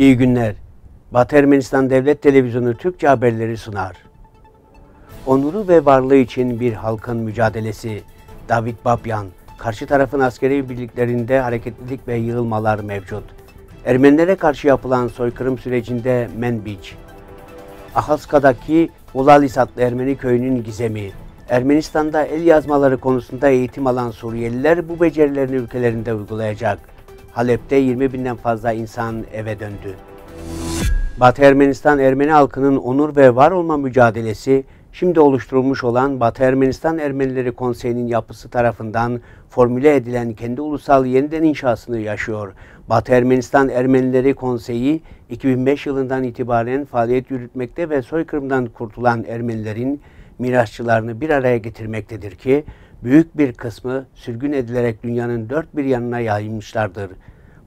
İyi günler. Batı Ermenistan Devlet Televizyonu Türkçe haberleri sunar. Onuru ve varlığı için bir halkın mücadelesi. David Babyan, karşı tarafın askeri birliklerinde hareketlilik ve yığılmalar mevcut. Ermenilere karşı yapılan soykırım sürecinde Menbiç, Ahalska'daki Ulalis adlı Ermeni köyünün gizemi, Ermenistan'da el yazmaları konusunda eğitim alan Suriyeliler bu becerilerini ülkelerinde uygulayacak. Halep'te 20 binden fazla insan eve döndü. Batı Ermenistan Ermeni halkının onur ve var olma mücadelesi şimdi oluşturulmuş olan Batı Ermenistan Ermenileri Konseyi'nin yapısı tarafından formüle edilen kendi ulusal yeniden inşasını yaşıyor. Batı Ermenistan Ermenileri Konseyi 2005 yılından itibaren faaliyet yürütmekte ve soykırımdan kurtulan Ermenilerin mirasçılarını bir araya getirmektedir ki büyük bir kısmı sürgün edilerek dünyanın dört bir yanına yayılmışlardır.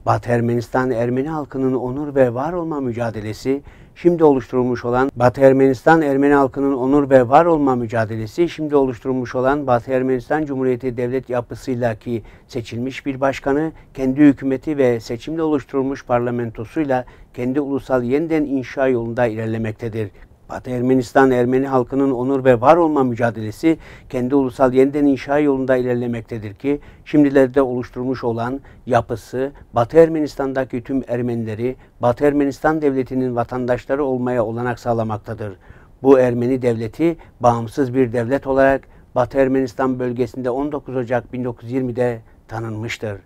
Batı Ermenistan Ermeni halkının onur ve var olma mücadelesi şimdi oluşturulmuş olan Batı Ermenistan Ermeni halkının onur ve var olma mücadelesi şimdi oluşturulmuş olan Batı Ermenistan Cumhuriyeti devlet yapısıyla ki seçilmiş bir başkanı, kendi hükümeti ve seçimle oluşturulmuş parlamentosuyla kendi ulusal yeniden inşa yolunda ilerlemektedir. Batı Ermenistan Ermeni halkının onur ve var olma mücadelesi kendi ulusal yeniden inşa yolunda ilerlemektedir ki şimdilerde oluşturmuş olan yapısı Batı Ermenistan'daki tüm Ermenileri Batı Ermenistan devletinin vatandaşları olmaya olanak sağlamaktadır. Bu Ermeni devleti bağımsız bir devlet olarak Batı Ermenistan bölgesinde 19 Ocak 1920'de tanınmıştır.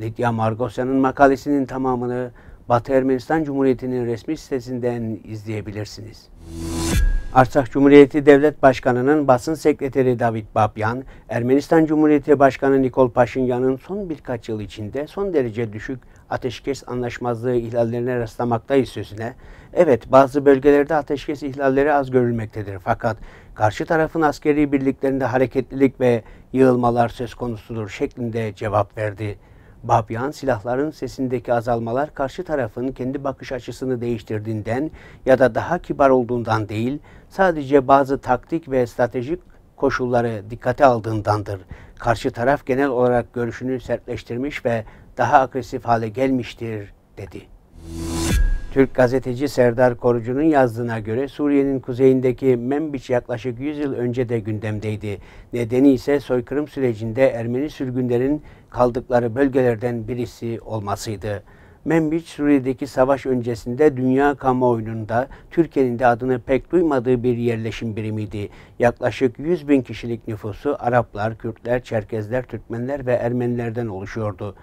Lidya Margosyan'ın makalesinin tamamını Batı Ermenistan Cumhuriyeti'nin resmi sitesinden izleyebilirsiniz. Arsak Cumhuriyeti Devlet Başkanı'nın basın sekreteri David Babyan, Ermenistan Cumhuriyeti Başkanı Nikol Paşinyan'ın son birkaç yıl içinde son derece düşük ateşkes anlaşmazlığı ihlallerine rastlamaktayız sözüne, evet bazı bölgelerde ateşkes ihlalleri az görülmektedir fakat karşı tarafın askeri birliklerinde hareketlilik ve yığılmalar söz konusudur şeklinde cevap verdi. Babyan silahların sesindeki azalmalar karşı tarafın kendi bakış açısını değiştirdiğinden ya da daha kibar olduğundan değil, sadece bazı taktik ve stratejik koşulları dikkate aldığındandır. Karşı taraf genel olarak görüşünü sertleştirmiş ve daha agresif hale gelmiştir, dedi. Türk gazeteci Serdar Korucu'nun yazdığına göre Suriye'nin kuzeyindeki Membiç yaklaşık 100 yıl önce de gündemdeydi. Nedeni ise soykırım sürecinde Ermeni sürgünlerin kaldıkları bölgelerden birisi olmasıydı. Membiç, Suriye'deki savaş öncesinde dünya kamuoyunda Türkiye'nin de adını pek duymadığı bir yerleşim birimiydi. Yaklaşık 100 bin kişilik nüfusu Araplar, Kürtler, Çerkezler, Türkmenler ve Ermenilerden oluşuyordu.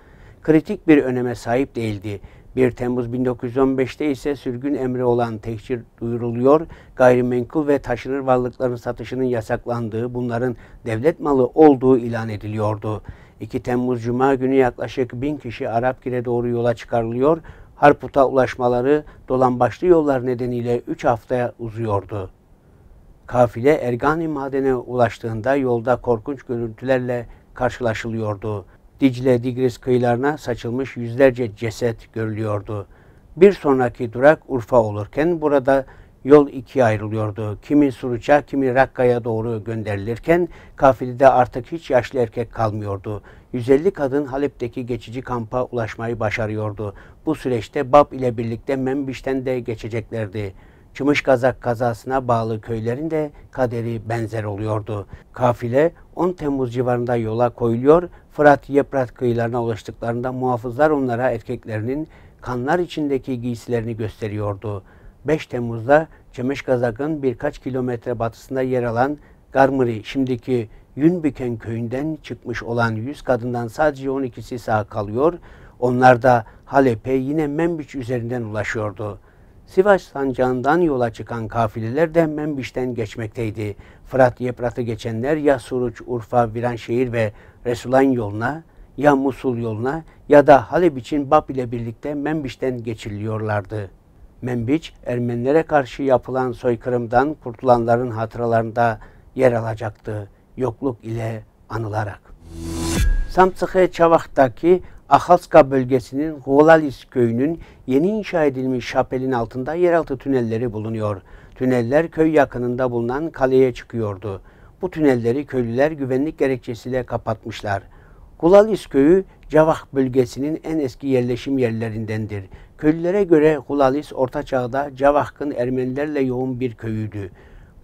Kritik bir öneme sahip değildi. 1 Temmuz 1915'te ise sürgün emri olan tehcir duyuruluyor, gayrimenkul ve taşınır varlıkların satışının yasaklandığı, bunların devlet malı olduğu ilan ediliyordu. 2 Temmuz Cuma günü yaklaşık bin kişi Arapgir'e doğru yola çıkarılıyor, Harput'a ulaşmaları dolan başlı yollar nedeniyle 3 haftaya uzuyordu. Kafile Ergani madene ulaştığında yolda korkunç görüntülerle karşılaşılıyordu. Dicle Digris kıyılarına saçılmış yüzlerce ceset görülüyordu. Bir sonraki durak Urfa olurken burada yol ikiye ayrılıyordu. Kimi Suruç'a, kimi Rakka'ya doğru gönderilirken kafilede artık hiç yaşlı erkek kalmıyordu. 150 kadın Halep'teki geçici kampa ulaşmayı başarıyordu. Bu süreçte Bab ile birlikte Membiş'ten de geçeceklerdi. Çımışkazak kazasına bağlı köylerin de kaderi benzer oluyordu. Kafile 10 Temmuz civarında yola koyuluyor, Fırat Yeprat kıyılarına ulaştıklarında muhafızlar onlara erkeklerinin kanlar içindeki giysilerini gösteriyordu. 5 Temmuz'da Çemeşkazak'ın birkaç kilometre batısında yer alan Garmuri, şimdiki Yünbüken köyünden çıkmış olan 100 kadından sadece 12'si sağ kalıyor. Onlar da Halep'e yine Membiç üzerinden ulaşıyordu. Sivas sancağından yola çıkan kafileler de Membiş'ten geçmekteydi. Fırat Yeprat'ı geçenler ya Suruç, Urfa, Viranşehir ve Resulan yoluna ya Musul yoluna ya da Halep için Bab ile birlikte Membiş'ten geçiriliyorlardı. Membiç, Ermenilere karşı yapılan soykırımdan kurtulanların hatıralarında yer alacaktı. Yokluk ile anılarak. Samtsıkhe Çavak'taki Ahalska bölgesinin Holalis köyünün yeni inşa edilmiş şapelin altında yeraltı tünelleri bulunuyor. Tüneller köy yakınında bulunan kaleye çıkıyordu. Bu tünelleri köylüler güvenlik gerekçesiyle kapatmışlar. Hulalis köyü Cavak bölgesinin en eski yerleşim yerlerindendir. Köylülere göre Hulalis Orta Çağ'da Cavahk'ın Ermenilerle yoğun bir köyüydü.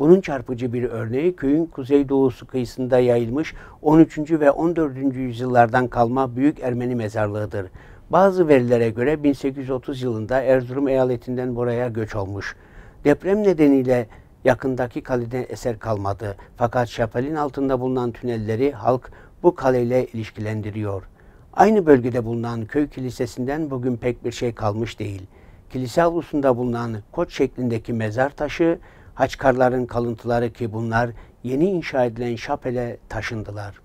Bunun çarpıcı bir örneği köyün kuzeydoğusu kıyısında yayılmış 13. ve 14. yüzyıllardan kalma Büyük Ermeni mezarlığıdır. Bazı verilere göre 1830 yılında Erzurum eyaletinden buraya göç olmuş. Deprem nedeniyle yakındaki kaleden eser kalmadı. Fakat şapelin altında bulunan tünelleri halk bu kaleyle ilişkilendiriyor. Aynı bölgede bulunan köy kilisesinden bugün pek bir şey kalmış değil. Kilise avlusunda bulunan koç şeklindeki mezar taşı, Haçkarların kalıntıları ki bunlar yeni inşa edilen şapele taşındılar.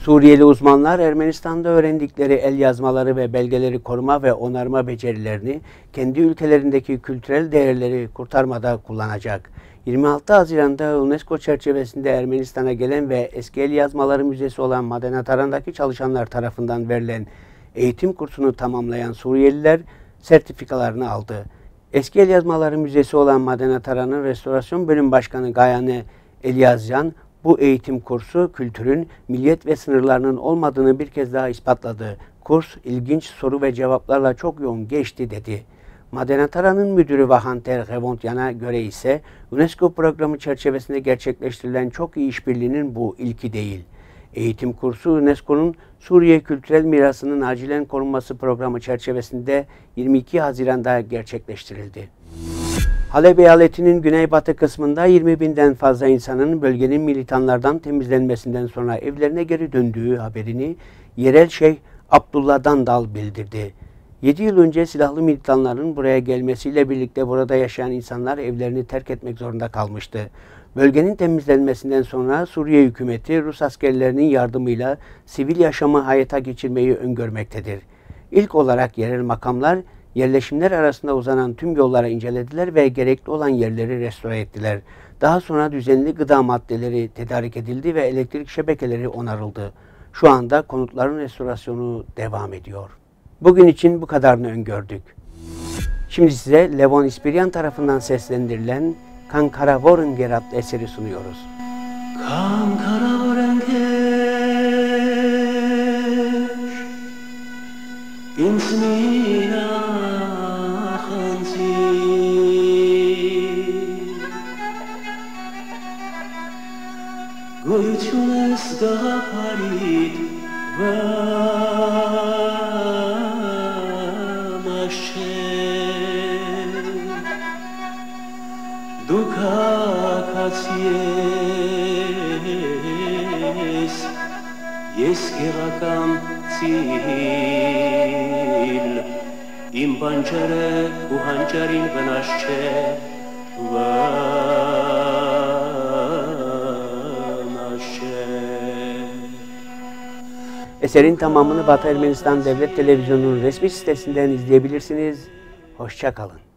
Suriyeli uzmanlar Ermenistan'da öğrendikleri el yazmaları ve belgeleri koruma ve onarma becerilerini kendi ülkelerindeki kültürel değerleri kurtarmada kullanacak. 26 Haziran'da UNESCO çerçevesinde Ermenistan'a gelen ve eski el yazmaları müzesi olan Madenataran'daki çalışanlar tarafından verilen eğitim kursunu tamamlayan Suriyeliler sertifikalarını aldı. Eski El Yazmaları Müzesi olan Madenataran'ın restorasyon bölüm başkanı Gayane Elyazyan bu eğitim kursu kültürün milliyet ve sınırlarının olmadığını bir kez daha ispatladı. Kurs ilginç soru ve cevaplarla çok yoğun geçti dedi. Madenataran'ın müdürü Vahanter Revontyan'a göre ise UNESCO programı çerçevesinde gerçekleştirilen çok iyi işbirliğinin bu ilki değil. Eğitim kursu UNESCO'nun Suriye Kültürel Mirasının Acilen Korunması Programı çerçevesinde 22 Haziran'da gerçekleştirildi. Halep eyaletinin güneybatı kısmında 20 binden fazla insanın bölgenin militanlardan temizlenmesinden sonra evlerine geri döndüğü haberini yerel şeyh Abdullah Dandal bildirdi. 7 yıl önce silahlı militanların buraya gelmesiyle birlikte burada yaşayan insanlar evlerini terk etmek zorunda kalmıştı. Bölgenin temizlenmesinden sonra Suriye hükümeti Rus askerlerinin yardımıyla sivil yaşamı hayata geçirmeyi öngörmektedir. İlk olarak yerel makamlar yerleşimler arasında uzanan tüm yollara incelediler ve gerekli olan yerleri restore ettiler. Daha sonra düzenli gıda maddeleri tedarik edildi ve elektrik şebekeleri onarıldı. Şu anda konutların restorasyonu devam ediyor. Bugün için bu kadarını öngördük. Şimdi size Levon İspiryan tarafından seslendirilen Kankara Vorenger adlı eseri sunuyoruz. Kankara Vorenger ins Minachen zieh Gut schon parit war есть, есть иракам цил, им банчаре у ханчарин венашче, Eserin tamamını Batı Ermenistan Devlet Televizyonu'nun resmi sitesinden izleyebilirsiniz. Hoşça kalın.